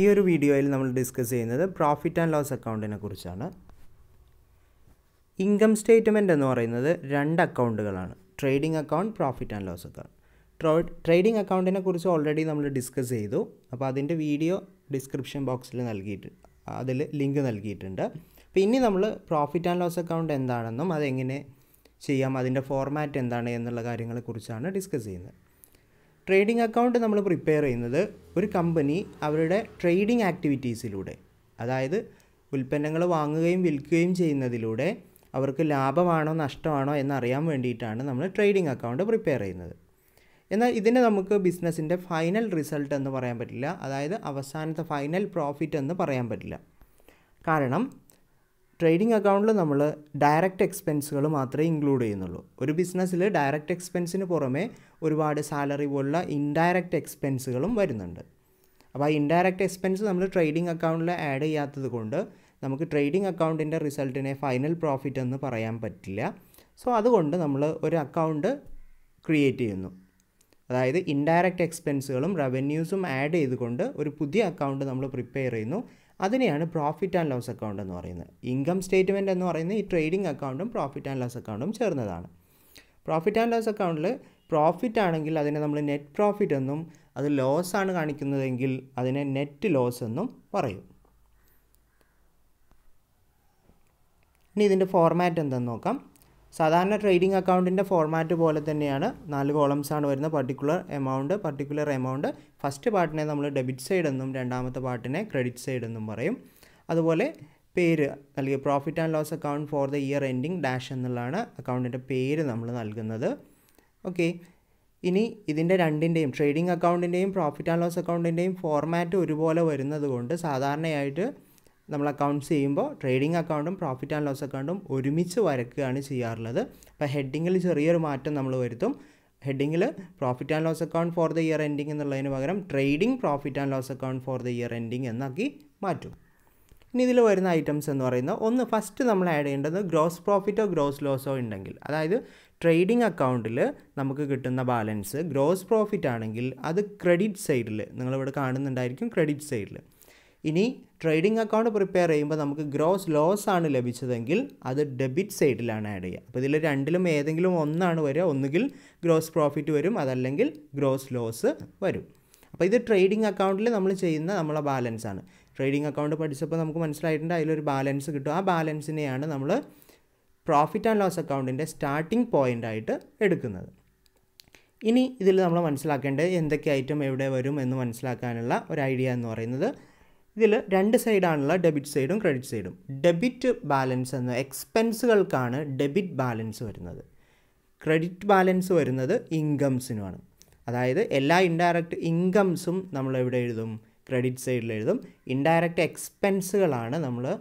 ഈ ഒരു വീഡിയോയിൽ നമ്മൾ ഡിസ്കസ് ചെയ്യുന്നത് പ്രോഫിറ്റ് ആൻഡ് ലോസ് അക്കൗണ്ടിനെ കുറിച്ചാണ്. ഇൻകം സ്റ്റേറ്റ്മെന്റ് എന്ന് പറയുന്നത് രണ്ട് അക്കൗണ്ടുകളാണ് trading account profit and loss account trading അക്കൗണ്ടിനെ കുറിച്ച് ഓൾറെഡി നമ്മൾ ഡിസ്കസ് ചെയ്തു. അപ്പോൾ അതിന്റെ വീഡിയോ ഡിസ്ക്രിപ്ഷൻ ബോക്സിൽ നൽകിയിട്ട് അതിൽ ലിങ്ക് നൽകിയിട്ടുണ്ട്. അപ്പോൾ ഇനി നമ്മൾ പ്രോഫിറ്റ് ആൻഡ് ലോസ് അക്കൗണ്ട് എന്താണെന്നും അതെങ്ങനെ ചെയ്യാം അതിന്റെ ഫോർമാറ്റ് എന്താണ് എന്നുള്ള കാര്യങ്ങളെക്കുറിച്ചാണ് ഡിസ്കസ് ചെയ്യുന്നത്. ട്രേഡിംഗ് അക്കൗണ്ട് നമ്മൾ പ്രിപ്പയർ ചെയ്യുന്നത് ഒരു കമ്പനി അവരുടെ ട്രേഡിംഗ് ആക്ടിവിറ്റീസിലൂടെ. അതായത് ഉൽപ്പന്നങ്ങൾ വാങ്ങുകയും വിൽക്കുകയും ചെയ്യുന്നതിലൂടെ അവർക്ക് ലാഭമാണോ നഷ്ടമാണോ എന്നറിയാൻ വേണ്ടിയിട്ടാണ് നമ്മൾ ട്രേഡിംഗ് അക്കൗണ്ട് പ്രിപ്പയർ ചെയ്യുന്നത്. എന്നാൽ ഇതിനെ നമുക്ക് ബിസിനസ്സിന്റെ ഫൈനൽ റിസൾട്ട് എന്ന് പറയാൻ പറ്റില്ല. അതായത് അവസാനത്തെ ഫൈനൽ പ്രോഫിറ്റ് എന്ന് പറയാൻ പറ്റില്ല. കാരണം ട്രേഡിംഗ് അക്കൗണ്ടിൽ നമ്മൾ ഡയറക്റ്റ് എക്സ്പെൻസുകൾ മാത്രമേ ഇൻക്ലൂഡ് ചെയ്യുന്നുള്ളൂ. ഒരു ബിസിനസ്സിൽ ഡയറക്റ്റ് എക്സ്പെൻസിന് പുറമേ ഒരുപാട് സാലറി പോലുള്ള ഇൻഡയറക്റ്റ് എക്സ്പെൻസുകളും വരുന്നുണ്ട്. അപ്പോൾ ആ ഇൻഡയറക്റ്റ് എക്സ്പെൻസ് നമ്മൾ ട്രേഡിംഗ് അക്കൗണ്ടിൽ ആഡ് ചെയ്യാത്തത് കൊണ്ട് നമുക്ക് ട്രേഡിംഗ് അക്കൗണ്ടിന്റെ റിസൾട്ടിനെ ഫൈനൽ പ്രോഫിറ്റ് എന്ന് പറയാൻ പറ്റില്ല. സോ അതുകൊണ്ട് നമ്മൾ ഒരു അക്കൗണ്ട് ക്രിയേറ്റ് ചെയ്യുന്നു. അതായത് ഇൻഡയറക്റ്റ് എക്സ്പെൻസുകളും റവന്യൂസും ആഡ് ചെയ്തുകൊണ്ട് ഒരു പുതിയ അക്കൗണ്ട് നമ്മൾ പ്രിപ്പയർ ചെയ്യുന്നു. അതിനെയാണ് പ്രോഫിറ്റ് ആൻഡ് ലോസ് അക്കൗണ്ട് എന്ന് പറയുന്നത്. ഇൻകം സ്റ്റേറ്റ്മെന്റ് എന്ന് പറയുന്നത് ഈ ട്രേഡിംഗ് അക്കൗണ്ടും പ്രോഫിറ്റ് ആൻഡ് ലോസ് അക്കൗണ്ടും ചേർന്നതാണ്. പ്രോഫിറ്റ് ആൻഡ് ലോസ് അക്കൗണ്ടിൽ പ്രോഫിറ്റ് ആണെങ്കിൽ അതിനെ നമ്മൾ നെറ്റ് പ്രോഫിറ്റ് എന്നും അത് ലോസ് ആണ് കാണിക്കുന്നതെങ്കിൽ അതിനെ നെറ്റ് ലോസ് എന്നും പറയും. ഇനി ഇതിന്റെ ഫോർമാറ്റ് എന്തെന്ന് നോക്കാം. സാധാരണ ട്രേഡിംഗ് അക്കൗണ്ടിന്റെ ഫോർമാറ്റ് പോലെ തന്നെയാണ് നാല് കോളംസ് ആണ് വരുന്നത് particular amount particular amount first പാർട്ടിനെ നമ്മൾ ഡെബിറ്റ് സൈഡ് എന്നും രണ്ടാമത്തെ പാർട്ടിനെ ക്രെഡിറ്റ് സൈഡ് എന്നും പറയും. അതുപോലെ പേര് നൽകിയ profit and loss account for the year ending dash എന്നുള്ളതാണ് അക്കൗണ്ടിന്റെ പേര് നമ്മൾ നൽകുന്നത്. ഓക്കെ ഇനി ഇതിന്റെ രണ്ടിന്റെയും ട്രേഡിംഗ് അക്കൗണ്ടിന്റെയും പ്രോഫിറ്റ് ആൻഡ് ലോസ് അക്കൗണ്ടിന്റെയും ഫോർമാറ്റ് ഒരുപോലെ വരുന്നത് കൊണ്ട് സാധാരണയായിട്ട് നമ്മൾ അക്കൗണ്ട്സ് ചെയ്യുമ്പോൾ ട്രേഡിംഗ് അക്കൗണ്ടും പ്രോഫിറ്റ് ആൻഡ് ലോസ് അക്കൗണ്ടും ഒരുമിച്ച് വരയ്ക്കുകയാണ് ചെയ്യാറുള്ളത്. അപ്പോൾ ഹെഡിങ്ങിൽ ചെറിയൊരു മാറ്റം നമ്മൾ വരുത്തും. ഹെഡിങ്ങിൽ profit and loss account for the year ending എന്നുള്ളതിന് പകരം trading profit and loss account for the year ending എന്നാക്കി മാറ്റും. ഇനി ഇതിൽ വരുന്ന ഐറ്റംസ് എന്ന് പറയുന്നത് ഒന്ന് ഫസ്റ്റ് നമ്മൾ ആഡ് ചെയ്യേണ്ടത് ഗ്രോസ് പ്രോഫിറ്റോ ഗ്രോസ് ലോസോ ഉണ്ടെങ്കിൽ. അതായത് ട്രേഡിംഗ് അക്കൗണ്ടിൽ നമുക്ക് കിട്ടുന്ന ബാലൻസ് ഗ്രോസ് പ്രോഫിറ്റ് ആണെങ്കിൽ അത് ക്രെഡിറ്റ് സൈഡിൽ നിങ്ങളിവിടെ കാണുന്നുണ്ടായിരിക്കും ക്രെഡിറ്റ് സൈഡിൽ ഇനി ട്രേഡിംഗ് അക്കൗണ്ട് പ്രിപ്പയർ ചെയ്യുമ്പോൾ നമുക്ക് ഗ്രോസ് ലോസ് ആണ് ലഭിച്ചതെങ്കിൽ അത് ഡെബിറ്റ് സൈഡിലാണ് ആഡ് ചെയ്യുക. അപ്പോൾ ഇതിൽ രണ്ടിലും ഏതെങ്കിലും ഒന്നാണ് വരിക. ഒന്നുകിൽ ഗ്രോസ് പ്രോഫിറ്റ് വരും അതല്ലെങ്കിൽ ഗ്രോസ് ലോസ് വരും. അപ്പോൾ ഇത് ട്രേഡിംഗ് അക്കൗണ്ടിൽ നമ്മൾ ചെയ്യുന്ന നമ്മളെ ബാലൻസ് ആണ്. ട്രേഡിംഗ് അക്കൗണ്ട് പഠിച്ചപ്പോൾ നമുക്ക് മനസ്സിലായിട്ടുണ്ട് അതിലൊരു ബാലൻസ് കിട്ടും. ആ ബാലൻസിനെയാണ് നമ്മൾ പ്രോഫിറ്റ് ആൻഡ് ലോസ് അക്കൗണ്ടിന്റെ സ്റ്റാർട്ടിംഗ് പോയിന്റ് ആയിട്ട് എടുക്കുന്നത്. ഇനി ഇതിൽ നമ്മൾ മനസ്സിലാക്കേണ്ടത് എന്തൊക്കെ ഐറ്റം എവിടെ വരും എന്ന് മനസ്സിലാക്കാനുള്ള ഒരു ഐഡിയ എന്ന് പറയുന്നത് ഇതിൽ രണ്ട് സൈഡാണുള്ള ഡെബിറ്റ് സൈഡും ക്രെഡിറ്റ് സൈഡും. ഡെബിറ്റ് ബാലൻസ് എന്ന എക്സ്പെൻസുകൾക്കാണ് ഡെബിറ്റ് ബാലൻസ് വരുന്നത്. ക്രെഡിറ്റ് ബാലൻസ് വരുന്നത് ഇൻകംസിനുമാണ്. അതായത് എല്ലാ ഇൻഡയറക്റ്റ് ഇൻകംസും നമ്മൾ എവിടെ എഴുതും? ക്രെഡിറ്റ് സൈഡിൽ എഴുതും. ഇൻഡയറക്റ്റ് എക്സ്പെൻസുകളാണ് നമ്മൾ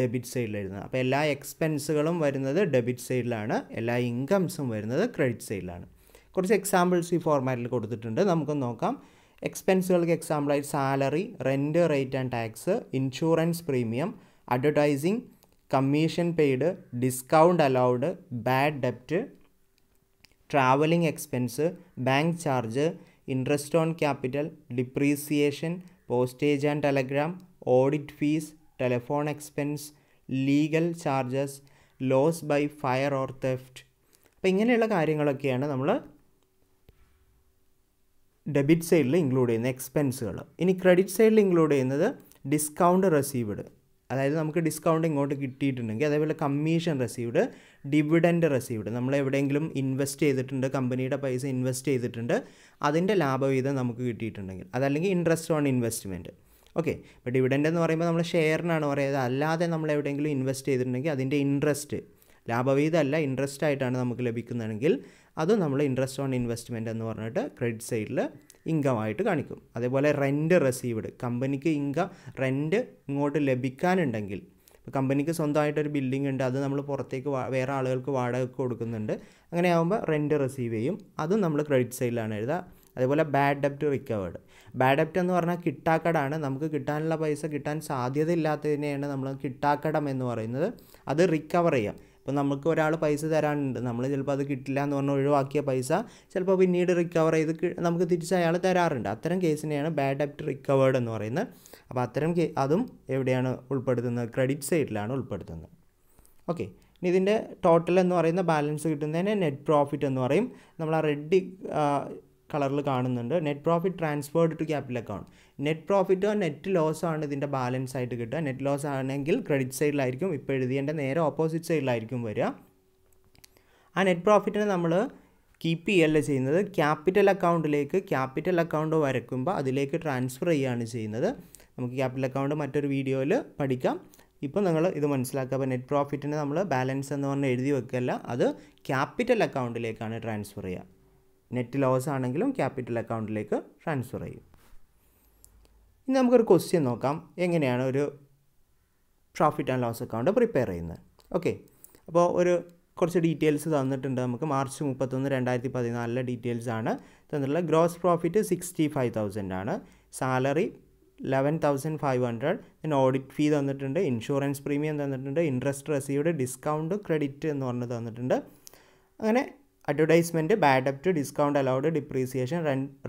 ഡെബിറ്റ് സൈഡിൽ എഴുതുന്നത്. അപ്പോൾ എല്ലാ എക്സ്പെൻസുകളും വരുന്നത് ഡെബിറ്റ് സൈഡിലാണ്. എല്ലാ ഇൻകംസും വരുന്നത് ക്രെഡിറ്റ് സൈഡിലാണ്. കുറച്ച് എക്സാമ്പിൾസ് ഈ ഫോർമാറ്റിൽ കൊടുത്തിട്ടുണ്ട്. നമുക്ക് നോക്കാം. എക്സ്പെൻസുകൾക്ക് എക്സാമ്പിളായി salary rent rate and tax insurance premium advertising commission paid discount allowed bad ഡെപ്റ്റ് travelling expense bank charge interest on capital depreciation postage and telegram audit fees telephone expense legal charges loss by fire or theft അപ്പോൾ ഇങ്ങനെയുള്ള കാര്യങ്ങളൊക്കെയാണ് നമ്മൾ debit സൈഡിൽ include ചെയ്യുന്ന എക്സ്പെൻസുകൾ ഇനി credit സൈഡിൽ include ചെയ്യുന്നത് discount received അതായത് നമുക്ക് ഡിസ്കൗണ്ട് ഇങ്ങോട്ട് കിട്ടിയിട്ടുണ്ടെങ്കിൽ അതേപോലെ കമ്മീഷൻ റെസീവ്ഡ് ഡിവിഡൻഡ് റെസീവ്ഡ് നമ്മൾ എവിടെയെങ്കിലും ഇൻവെസ്റ്റ് ചെയ്തിട്ടുണ്ട് കമ്പനിയുടെ പൈസ ഇൻവെസ്റ്റ് ചെയ്തിട്ടുണ്ട് അതിന്റെ ലാഭവിഹിതം നമുക്ക് കിട്ടിയിട്ടുണ്ടെങ്കിൽ. അതല്ലെങ്കിൽ ഇൻട്രസ്റ്റ് ഓൺ ഇൻവെസ്റ്റ്മെന്റ് ഓക്കെ ഇപ്പോൾ ഡിവിഡൻഡ് എന്ന് പറയുമ്പോൾ നമ്മൾ ഷെയറിനാണ് പറയുന്നത്. അല്ലാതെ നമ്മൾ എവിടെയെങ്കിലും ഇൻവെസ്റ്റ് ചെയ്തിട്ടുണ്ടെങ്കിൽ അതിന്റെ ഇൻട്രസ്റ്റ് ലാഭവിഹിതമല്ല ഇൻട്രസ്റ്റ് ആയിട്ടാണ് നമുക്ക് ലഭിക്കുന്നതെങ്കിൽ അത് നമ്മൾ ഇൻട്രസ്റ്റ് ഓൺ ഇൻവെസ്റ്റ്മെന്റ് എന്ന് പറഞ്ഞിട്ട് ക്രെഡിറ്റ് സൈഡിൽ ഇൻകം ആയിട്ട് കാണിക്കും. അതേപോലെ റെന്റ് റെസീവ്ഡ് കമ്പനിക്ക് ഇൻകം റെന്റ് ഇങ്ങോട്ട് ലഭിക്കാനുണ്ടെങ്കിൽ കമ്പനിക്ക് സ്വന്തമായിട്ടൊരു ബിൽഡിംഗ് ഉണ്ട് അത് നമ്മൾ പുറത്തേക്ക് വേറെ ആളുകൾക്ക് വാടകയ്ക്ക് കൊടുക്കുന്നുണ്ട്. അങ്ങനെ ആകുമ്പോൾ റെന്റ് റിസീവ് ചെയ്യും. അതും നമ്മൾ ക്രെഡിറ്റ് സൈഡിലാണ് എഴുതുക അതേപോലെ ബാഡ് ഡെപ്റ്റ് റിക്കവേർഡ് ബാഡ് ഡെപ്റ്റ് എന്ന് പറഞ്ഞാൽ കിട്ടാക്കടാണ്. നമുക്ക് കിട്ടാനുള്ള പൈസ കിട്ടാൻ സാധ്യതയില്ലാത്തതിനെയാണ് നമ്മൾ കിട്ടാക്കടം എന്ന് പറയുന്നത്. അത് റിക്കവർ ചെയ്യാം. ഇപ്പോൾ നമുക്ക് ഒരാൾ പൈസ തരാനുണ്ട്. നമ്മൾ ചിലപ്പോൾ അത് കിട്ടില്ല എന്ന് പറഞ്ഞ് ഒഴിവാക്കിയ പൈസ ചിലപ്പോൾ പിന്നീട് റിക്കവർ ചെയ്ത് നമുക്ക് തിരിച്ച് അയാൾ തരാറുണ്ട്. അത്തരം കേസിനെയാണ് ബാഡ് ഡെപ്റ്റ് റിക്കവേർഡ് എന്ന് പറയുന്നത്. അപ്പോൾ അത്തരം അതും എവിടെയാണ് ഉൾപ്പെടുത്തുന്നത്? ക്രെഡിറ്റ് സൈഡിലാണ് ഉൾപ്പെടുത്തുന്നത്. ഓക്കെ ഇനി ഇതിന്റെ ടോട്ടൽ എന്ന് പറയുന്ന ബാലൻസ് കിട്ടുന്നതിന് നെറ്റ് പ്രോഫിറ്റ് എന്ന് പറയും. നമ്മൾ ആ റെഡ് കളറിൽ കാണുന്നുണ്ട്. Net profit transferred to capital account net പ്രോഫിറ്റോ net ലോസോ ആണ് ഇതിന്റെ ബാലൻസ് ആയിട്ട് കിട്ടുക. നെറ്റ് ലോസ് ആണെങ്കിൽ ക്രെഡിറ്റ് സൈഡിലായിരിക്കും ഇപ്പോൾ എഴുതിയതിന്റെ നേരെ ഓപ്പോസിറ്റ് സൈഡിലായിരിക്കും വരിക. ആ നെറ്റ് പ്രോഫിറ്റിനെ നമ്മൾ കീപ്പ് ചെയ്യല്ല ചെയ്യുന്നത്? ക്യാപിറ്റൽ അക്കൗണ്ടിലേക്ക് ക്യാപിറ്റൽ അക്കൗണ്ട് വരയ്ക്കുമ്പോൾ അതിലേക്ക് ട്രാൻസ്ഫർ ചെയ്യുകയാണ് ചെയ്യുന്നത്. നമുക്ക് ക്യാപിറ്റൽ അക്കൗണ്ട് മറ്റൊരു വീഡിയോയിൽ പഠിക്കാം. ഇപ്പോൾ നിങ്ങൾ ഇത് മനസ്സിലാക്കുക. അപ്പോൾ നെറ്റ് പ്രോഫിറ്റിനെ നമ്മൾ ബാലൻസ് എന്ന് പറഞ്ഞ് എഴുതി വെക്കല്ല അത് ക്യാപിറ്റൽ അക്കൗണ്ടിലേക്കാണ് ട്രാൻസ്ഫർ ചെയ്യുക. നെറ്റ് ലോസ് ആണെങ്കിലും ക്യാപിറ്റൽ അക്കൗണ്ടിലേക്ക് ട്രാൻസ്ഫർ ചെയ്യും. ഇനി നമുക്കൊരു ക്വസ്റ്റ്യൻ നോക്കാം. എങ്ങനെയാണ് ഒരു profit and loss account prepare ചെയ്യുന്നത്? ഓക്കെ അപ്പോൾ ഒരു കുറച്ച് ഡീറ്റെയിൽസ് തന്നിട്ടുണ്ട് നമുക്ക്. മാർച്ച് മുപ്പത്തൊന്ന് രണ്ടായിരത്തി പതിനാലിലെ ഡീറ്റെയിൽസ് ആണ് തന്നിട്ടുള്ള gross profit sixty five thousand ആണ്. Salary eleven thousand five hundred പിന്നെ ഓഡിറ്റ് ഫീ തന്നിട്ടുണ്ട്. ഇൻഷുറൻസ് പ്രീമിയം തന്നിട്ടുണ്ട്. ഇൻട്രസ്റ്റ് റെസീവ്ഡ് ഡിസ്കൗണ്ട് ക്രെഡിറ്റ് എന്ന് പറഞ്ഞ് തന്നിട്ടുണ്ട്. അങ്ങനെ advertisement bad ഡെപ്റ്റ് discount allowed depreciation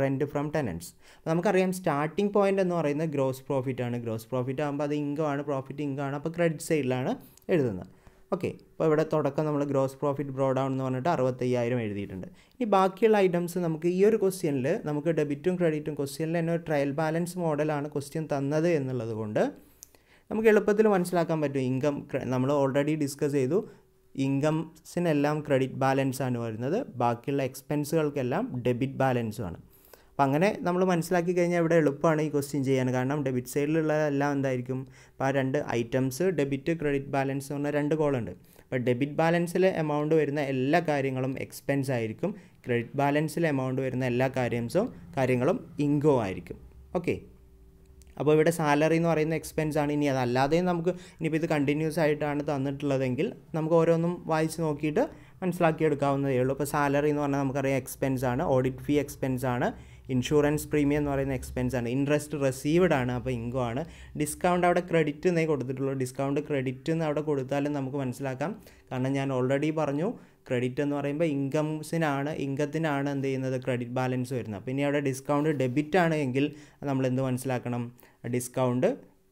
rent from tenants അപ്പോൾ നമുക്കറിയാം സ്റ്റാർട്ടിംഗ് പോയിന്റ് എന്ന് പറയുന്നത് ഗ്രോസ് പ്രോഫിറ്റ് ആണ്. ഗ്രോസ് പ്രോഫിറ്റ് ആകുമ്പോൾ അത് ഇൻകം ആണ് പ്രോഫിറ്റ് ഇൻകം ആണ്. അപ്പോൾ ക്രെഡിറ്റ് സൈഡിലാണ് എഴുതുന്നത്. ഓക്കെ അപ്പോൾ ഇവിടെ തുടക്കം നമ്മൾ ഗ്രോസ് പ്രോഫിറ്റ് ബ്രോഡൗൺ എന്ന് പറഞ്ഞിട്ട് അറുപത്തയ്യായിരം എഴുതിയിട്ടുണ്ട്. ഇനി ബാക്കിയുള്ള ഐറ്റംസ് നമുക്ക് ഈ ഒരു ക്വസ്റ്റ്യനിൽ നമുക്ക് ഡെബിറ്റും ക്രെഡിറ്റും ക്വസ്റ്റ്യനിൽ തന്നെ ഒരു ട്രയൽ ബാലൻസ് മോഡലാണ് ക്വസ്റ്റ്യൻ തന്നത് എന്നുള്ളത് കൊണ്ട് നമുക്ക് എളുപ്പത്തിൽ മനസ്സിലാക്കാൻ പറ്റും. ഇൻകം നമ്മൾ ഓൾറെഡി ഡിസ്കസ് ചെയ്തു. ഇൻകംസിനെല്ലാം ക്രെഡിറ്റ് ബാലൻസ് ആണ് വരുന്നത്. ബാക്കിയുള്ള എക്സ്പെൻസുകൾക്കെല്ലാം ഡെബിറ്റ് ബാലൻസും ആണ് അപ്പം അങ്ങനെ നമ്മൾ മനസ്സിലാക്കി കഴിഞ്ഞാൽ ഇവിടെ എളുപ്പമാണ് ഈ ക്വസ്റ്റ്യൻ ചെയ്യാൻ. കാരണം ഡെബിറ്റ് സൈഡിലുള്ളതെല്ലാം എന്തായിരിക്കും? അപ്പോൾ ആ രണ്ട് ഐറ്റംസ് ഡെബിറ്റ് ക്രെഡിറ്റ് ബാലൻസ് എന്ന് പറഞ്ഞ രണ്ട് കോളുണ്ട്. അപ്പോൾ ഡെബിറ്റ് ബാലൻസിൽ എമൗണ്ട് വരുന്ന എല്ലാ കാര്യങ്ങളും എക്സ്പെൻസ് ആയിരിക്കും. ക്രെഡിറ്റ് ബാലൻസിൽ എമൗണ്ട് വരുന്ന എല്ലാ കാര്യംസും കാര്യങ്ങളും ഇൻകോ ആയിരിക്കും. ഓക്കെ? അപ്പോൾ ഇവിടെ സാലറി എന്ന് പറയുന്ന എക്സ്പെൻസ് ആണ് ഇനി അല്ലാതെയും നമുക്ക് ഇനിയിപ്പോൾ ഇത് കണ്ടിന്യൂസ് ആയിട്ടാണ് തന്നിട്ടുള്ളതെങ്കിൽ നമുക്ക് ഓരോന്നും വായിച്ച് നോക്കിയിട്ട് മനസ്സിലാക്കിയെടുക്കാവുന്നതേ ഉള്ളൂ. ഇപ്പോൾ സാലറി എന്ന് പറഞ്ഞാൽ നമുക്കറിയാം എക്സ്പെൻസ് ആണ് ഓഡിറ്റ് ഫീ എക്സ്പെൻസ് ആണ് ഇൻഷുറൻസ് പ്രീമിയം എന്ന് പറയുന്ന എക്സ്പെൻസ് ആണ് ഇൻട്രസ്റ്റ് റിസീവ്ഡ് ആണ് അപ്പോൾ ഇൻകം ആണ്. ഡിസ്കൗണ്ട് അവിടെ ക്രെഡിറ്റ് എന്നേ കൊടുത്തിട്ടുള്ളൂ. ഡിസ്കൗണ്ട് ക്രെഡിറ്റ് എന്ന് അവിടെ കൊടുത്താലും നമുക്ക് മനസ്സിലാക്കാം. കാരണം ഞാൻ ഓൾറെഡി പറഞ്ഞു ക്രെഡിറ്റ് എന്ന് പറയുമ്പോൾ ഇൻകംസിനാണ് ഇൻകത്തിനാണ് എന്ത് ചെയ്യുന്നത് ക്രെഡിറ്റ് ബാലൻസ് വരുന്നത്. ഇനി അവിടെ ഡിസ്കൗണ്ട് ഡെബിറ്റ് ആണ് എങ്കിൽ നമ്മൾ എന്ത് മനസ്സിലാക്കണം? ഡിസ്കൗണ്ട്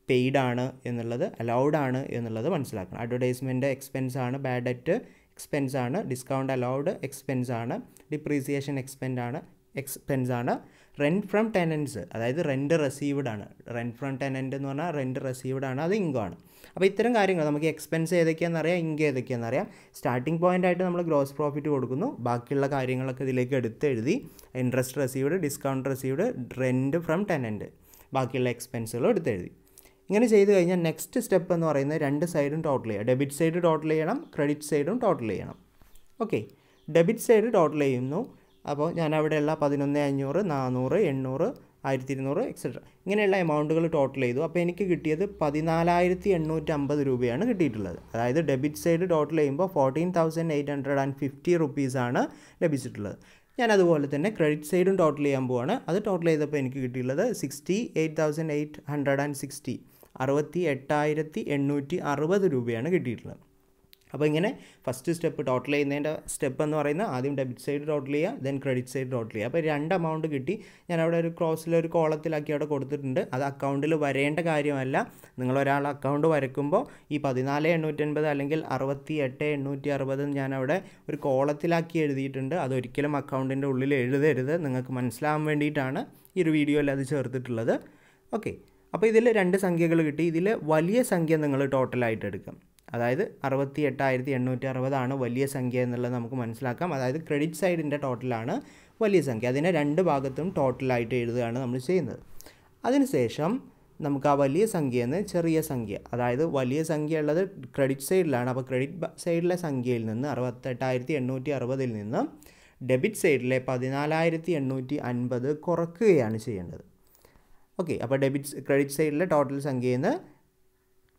പെയ്ഡ് ആണ് എന്നുള്ളത് അലൗഡ് ആണ് എന്നുള്ളത് മനസ്സിലാക്കണം. അഡ്വർടൈസ്മെന്റ് എക്സ്പെൻസ് ആണ് ബാഡ് ഡെറ്റ് എക്സ്പെൻസ് ആണ് ഡിസ്കൗണ്ട് അലൗഡ് എക്സ്പെൻസ് ആണ് ഡിപ്രീസിയേഷൻ എക്സ്പെൻസ് ആണ് എക്സ്പെൻസ് ആണ് റെന്റ് ഫ്രം ടെനൻസ് അതായത് റെന്റ് റെസീവ്ഡ് ആണ്. റെന്റ് ഫ്രം ടെനന്റ് എന്ന് പറഞ്ഞാൽ റെന്റ് റെസീവ്ഡ് ആണ് അത് ഇൻകം ആണ്. അപ്പോൾ ഇത്തരം കാര്യങ്ങൾ നമുക്ക് എക്സ്പെൻസ് ഏതൊക്കെയാണെന്ന് അറിയാം ഇൻകം ഏതൊക്കെയാണെന്ന് അറിയാം. സ്റ്റാർട്ടിംഗ് പോയിന്റ് ആയിട്ട് നമ്മൾ ഗ്രോസ് പ്രോഫിറ്റ് കൊടുക്കുന്നു. ബാക്കിയുള്ള കാര്യങ്ങളൊക്കെ ഇതിലേക്ക് എടുത്ത് എഴുതി interest received discount received rent from tenant ബാക്കിയുള്ള എക്സ്പെൻസുകളും എടുത്ത് എഴുതി. ഇങ്ങനെ ചെയ്ത് കഴിഞ്ഞാൽ നെക്സ്റ്റ് സ്റ്റെപ്പ് എന്ന് പറയുന്നത് രണ്ട് സൈഡും ടോട്ടൽ ചെയ്യുക. ഡെബിറ്റ് സൈഡ് ടോട്ടൽ ചെയ്യണം ക്രെഡിറ്റ് സൈഡും ടോട്ടൽ ചെയ്യണം. ഓക്കെ ഡെബിറ്റ് സൈഡ് ടോട്ടൽ ചെയ്യുന്നു. അപ്പോൾ ഞാൻ അവിടെയുള്ള പതിനൊന്ന് അഞ്ഞൂറ് നാനൂറ് എണ്ണൂറ് ആയിരത്തി ഇരുന്നൂറ് എക്സെട്ര ഇങ്ങനെയുള്ള എമൗണ്ടുകൾ ടോട്ടൽ ചെയ്തു. അപ്പോൾ എനിക്ക് കിട്ടിയത് പതിനാലായിരത്തി എണ്ണൂറ്റി അമ്പത് രൂപയാണ് കിട്ടിയിട്ടുള്ളത്. അതായത് ഡെബിറ്റ് സൈഡ് ടോട്ടൽ ചെയ്യുമ്പോൾ fourteen thousand eight hundred and fifty റുപ്പീസാണ് ലഭിച്ചിട്ടുള്ളത്. ഞാൻ അതുപോലെ തന്നെ ക്രെഡിറ്റ് സൈഡും ടോട്ടൽ ചെയ്യാൻ പോവാണ്. അത് ടോട്ടൽ ചെയ്തപ്പോൾ എനിക്ക് കിട്ടിയിട്ടുള്ളത് sixty eight thousand eight hundred and sixty അറുപത്തി എട്ടായിരത്തി എണ്ണൂറ്റി അറുപത് രൂപയാണ് കിട്ടിയിട്ടുള്ളത്. അപ്പോൾ ഇങ്ങനെ ഫസ്റ്റ് സ്റ്റെപ്പ് ടോട്ടൽ ചെയ്യുന്നതിന്റെ സ്റ്റെപ്പ് എന്ന് പറയുന്നത് ആദ്യം ഡെബിറ്റ് സൈഡ് ടോട്ടൽ ചെയ്യുക ദെൻ ക്രെഡിറ്റ് സൈഡ് ടോട്ടൽ ചെയ്യുക. അപ്പോൾ രണ്ട് എമൗണ്ട് കിട്ടി. ഞാൻ അവിടെ ഒരു ക്രോസിൽ ഒരു കോളത്തിലാക്കി അവിടെ കൊടുത്തിട്ടുണ്ട്. അത് അക്കൗണ്ടിൽ വരേണ്ട കാര്യമല്ല. നിങ്ങൾ ഒരാൾ അക്കൗണ്ട് വരയ്ക്കുമ്പോൾ ഈ പതിനാല് എണ്ണൂറ്റൻപത് അല്ലെങ്കിൽ അറുപത്തി എട്ട് എണ്ണൂറ്റി അറുപത് ഞാൻ അവിടെ ഒരു കോളത്തിലാക്കി എഴുതിയിട്ടുണ്ട്. അതൊരിക്കലും അക്കൗണ്ടിന്റെ ഉള്ളിൽ എഴുതരുത്. നിങ്ങൾക്ക് മനസ്സിലാവാൻ വേണ്ടിയിട്ടാണ് ഈ ഒരു വീഡിയോയിൽ അത് ചേർത്തിട്ടുള്ളത്. ഓക്കെ അപ്പോൾ ഇതിൽ രണ്ട് സംഖ്യകൾ കിട്ടി. ഇതിൽ വലിയ സംഖ്യ നിങ്ങൾ ടോട്ടലായിട്ട് എടുക്കാം. അതായത് അറുപത്തി എട്ടായിരത്തി എണ്ണൂറ്റി അറുപതാണ് വലിയ സംഖ്യ എന്നുള്ളത് നമുക്ക് മനസ്സിലാക്കാം. അതായത് ക്രെഡിറ്റ് സൈഡിന്റെ ടോട്ടലാണ് വലിയ സംഖ്യ. അതിനെ രണ്ട് ഭാഗത്തും ടോട്ടലായിട്ട് എഴുതുകയാണ് നമ്മൾ ചെയ്യുന്നത്. അതിനുശേഷം നമുക്ക് ആ വലിയ സംഖ്യ എന്ന് ചെറിയ സംഖ്യ അതായത് വലിയ സംഖ്യ ഉള്ളത് ക്രെഡിറ്റ് സൈഡിലാണ് അപ്പോൾ ക്രെഡിറ്റ് സൈഡിലെ സംഖ്യയിൽ നിന്ന് അറുപത്തെട്ടായിരത്തി എണ്ണൂറ്റി അറുപതിൽ നിന്ന് ഡെബിറ്റ് സൈഡിലെ പതിനാലായിരത്തി എണ്ണൂറ്റി അൻപത് കുറക്കുകയാണ് ചെയ്യേണ്ടത്. ഓക്കെ അപ്പോൾ ഡെബിറ്റ് ക്രെഡിറ്റ് സൈഡിലെ ടോട്ടൽ സംഖ്യയിൽ നിന്ന്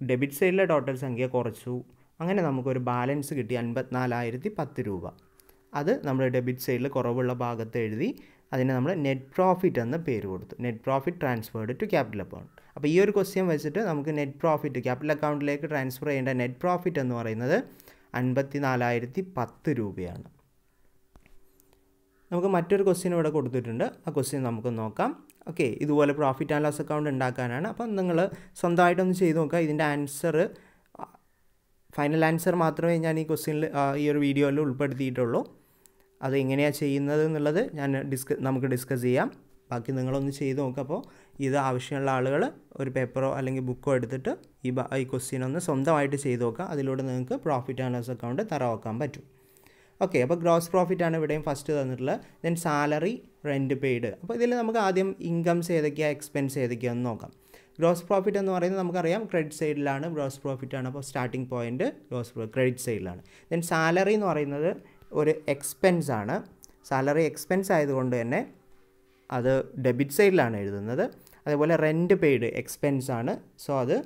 ഡെബിറ്റ് സൈഡിലെ ടോട്ടൽ സംഖ്യ കുറച്ചു. അങ്ങനെ നമുക്കൊരു ബാലൻസ് കിട്ടി അൻപത്തിനാലായിരത്തി പത്ത് രൂപ. അത് നമ്മൾ ഡെബിറ്റ് സൈഡിൽ കുറവുള്ള ഭാഗത്ത് എഴുതി അതിന് നമ്മൾ നെറ്റ് പ്രോഫിറ്റ് എന്ന പേര് കൊടുത്തു. Net profit transferred to capital account അപ്പോൾ ഈ ഒരു ക്വസ്റ്റ്യൻ വെച്ചിട്ട് നമുക്ക് നെറ്റ് പ്രോഫിറ്റ് ക്യാപിറ്റൽ അക്കൗണ്ടിലേക്ക് ട്രാൻസ്ഫർ ചെയ്യേണ്ട നെറ്റ് പ്രോഫിറ്റ് എന്ന് പറയുന്നത് അൻപത്തി നാലായിരത്തി പത്ത് രൂപയാണ്. നമുക്ക് മറ്റൊരു ക്വസ്റ്റ്യൻ ഇവിടെ കൊടുത്തിട്ടുണ്ട്. ആ ക്വസ്റ്റ്യൻ നമുക്ക് നോക്കാം. ഓക്കെ ഇതുപോലെ പ്രോഫിറ്റ് ആൻഡ് ലോസ് അക്കൗണ്ട് ഉണ്ടാക്കാനാണ്. അപ്പം നിങ്ങൾ സ്വന്തമായിട്ടൊന്ന് ചെയ്ത് നോക്കുക. ഇതിന്റെ ആൻസർ ഫൈനൽ ആൻസർ മാത്രമേ ഞാൻ ഈ ക്വസ്റ്റ്യനിൽ ഈ ഒരു വീഡിയോയിൽ ഉൾപ്പെടുത്തിയിട്ടുള്ളൂ. അത് എങ്ങനെയാണ് ചെയ്യുന്നത് എന്നുള്ളത് ഞാൻ ഡിസ്ക നമുക്ക് ഡിസ്കസ് ചെയ്യാം. ബാക്കി നിങ്ങളൊന്ന് ചെയ്ത് നോക്കുക അപ്പോൾ ഇത് ആവശ്യമുള്ള ആളുകൾ ഒരു പേപ്പറോ അല്ലെങ്കിൽ ബുക്കോ എടുത്തിട്ട് ഈ ഈ ക്വസ്റ്റ്യൻ ഒന്ന് സ്വന്തമായിട്ട് ചെയ്ത് നോക്കുക. അതിലൂടെ നിങ്ങൾക്ക് പ്രോഫിറ്റ് ആൻഡ് ലോസ് അക്കൗണ്ട് തറവാക്കാൻ പറ്റും. ഓക്കെ അപ്പോൾ ഗ്രോസ് പ്രോഫിറ്റ് ആണ് ഇവിടെയും ഫസ്റ്റ് തന്നിട്ടുള്ളത്. ദെൻ സാലറി റെന്റ് പെയ്ഡ് അപ്പോൾ ഇതിൽ നമുക്ക് ആദ്യം ഇൻകംസ് ഏതൊക്കെയാണ് എക്സ്പെൻസ് ഏതൊക്കെയാണെന്ന് നോക്കാം. ഗ്രോസ് പ്രോഫിറ്റ് എന്ന് പറയുന്നത് നമുക്കറിയാം ക്രെഡിറ്റ് സൈഡിലാണ് ഗ്രോസ് പ്രോഫിറ്റ് ആണ്. അപ്പോൾ സ്റ്റാർട്ടിംഗ് പോയിന്റ് ഗ്രോസ് ക്രെഡിറ്റ് സൈഡിലാണ് ദെൻ സാലറി എന്ന് പറയുന്നത് ഒരു എക്സ്പെൻസ് ആണ്. സാലറി എക്സ്പെൻസ് ആയതുകൊണ്ട് തന്നെ അത് ഡെബിറ്റ് സൈഡിലാണ് എഴുതുന്നത്. അതേപോലെ റെന്റ് പെയ്ഡ് എക്സ്പെൻസ് ആണ്. സോ അത്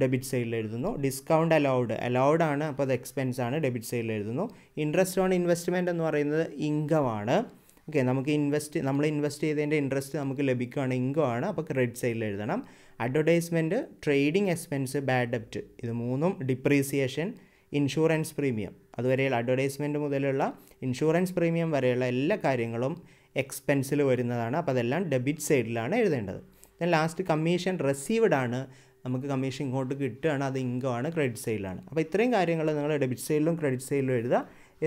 ഡെബിറ്റ് സൈഡിൽ എഴുതുന്നു. ഡിസ്കൗണ്ട് അലൗഡ് അലൗഡ് ആണ്. അപ്പോൾ അത് എക്സ്പെൻസ് ആണ്. ഡെബിറ്റ് സൈഡിൽ എഴുതുന്നു. ഇൻട്രസ്റ്റ് ഓൺ ഇൻവെസ്റ്റ്മെന്റ് എന്ന് പറയുന്നത് ഇൻകം ആണ്. ഓക്കെ നമുക്ക് ഇൻവെസ്റ്റ് നമ്മൾ ഇൻവെസ്റ്റ് ചെയ്തതിന്റെ ഇൻട്രസ്റ്റ് നമുക്ക് ലഭിക്കുകയാണ് ഇൻകം ആണ്. അപ്പോൾ ക്രെഡിറ്റ് സൈഡിൽ എഴുതണം. അഡ്വർടൈസ്മെന്റ് ട്രേഡിംഗ് എക്സ്പെൻസ് ബാഡ് ഡെപ്റ്റ് ഇത് മൂന്നും ഡിപ്രീസിയേഷൻ ഇൻഷുറൻസ് പ്രീമിയം അതുവരെയുള്ള അഡ്വർടൈസ്മെന്റ് മുതലുള്ള ഇൻഷുറൻസ് പ്രീമിയം വരെയുള്ള എല്ലാ കാര്യങ്ങളും എക്സ്പെൻസിൽ വരുന്നതാണ്. അപ്പോൾ അതെല്ലാം ഡെബിറ്റ് സൈഡിലാണ് എഴുതേണ്ടത്. ദെൻ ലാസ്റ്റ് കമ്മീഷൻ റെസീവ്ഡ് ആണ്. നമുക്ക് കമ്മീഷൻ ഇങ്ങോട്ട് കിട്ടുകയാണ് അത് ഇൻകം ആണ് ക്രെഡിറ്റ് സെയിലാണ് അപ്പോൾ ഇത്രയും കാര്യങ്ങൾ നിങ്ങൾ ഡെബിറ്റ് സെയിലും ക്രെഡിറ്റ് സെയിലും എഴുതുക.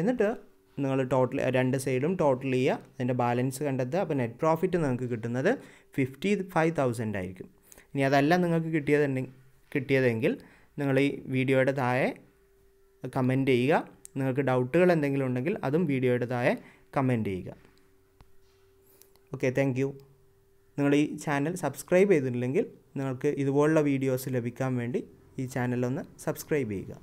എന്നിട്ട് നിങ്ങൾ ടോട്ടൽ രണ്ട് സൈഡും ടോട്ടൽ ചെയ്യുക. അതിന്റെ ബാലൻസ് കണ്ടെത്തുക. അപ്പോൾ നെറ്റ് പ്രോഫിറ്റ് നിങ്ങൾക്ക് കിട്ടുന്നത് ഫിഫ്റ്റി ഫൈവ് തൗസൻഡ് ആയിരിക്കും. ഇനി അതല്ല നിങ്ങൾക്ക് കിട്ടിയതുണ്ടെങ്കിൽ കിട്ടിയതെങ്കിൽ നിങ്ങൾ ഈ വീഡിയോയുടെ താഴെ കമന്റ് ചെയ്യുക. നിങ്ങൾക്ക് ഡൗട്ടുകൾ എന്തെങ്കിലും ഉണ്ടെങ്കിൽ അതും വീഡിയോയുടെ താഴെ കമന്റ് ചെയ്യുക. ഓക്കെ താങ്ക് നിങ്ങൾ ഈ ചാനൽ സബ്സ്ക്രൈബ് ചെയ്തിട്ടില്ലെങ്കിൽ നിങ്ങൾക്ക് ഇതുപോലുള്ള വീഡിയോസ് ലഭിക്കാൻ വേണ്ടി ഈ ചാനലൊന്ന് സബ്സ്ക്രൈബ് ചെയ്യുക.